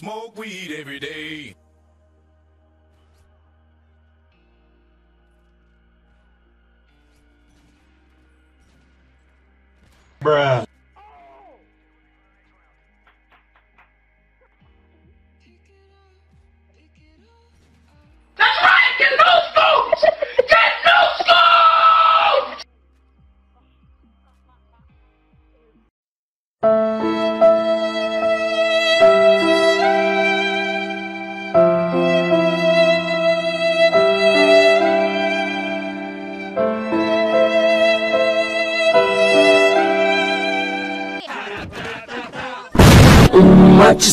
smoke weed every day. Bruh. Much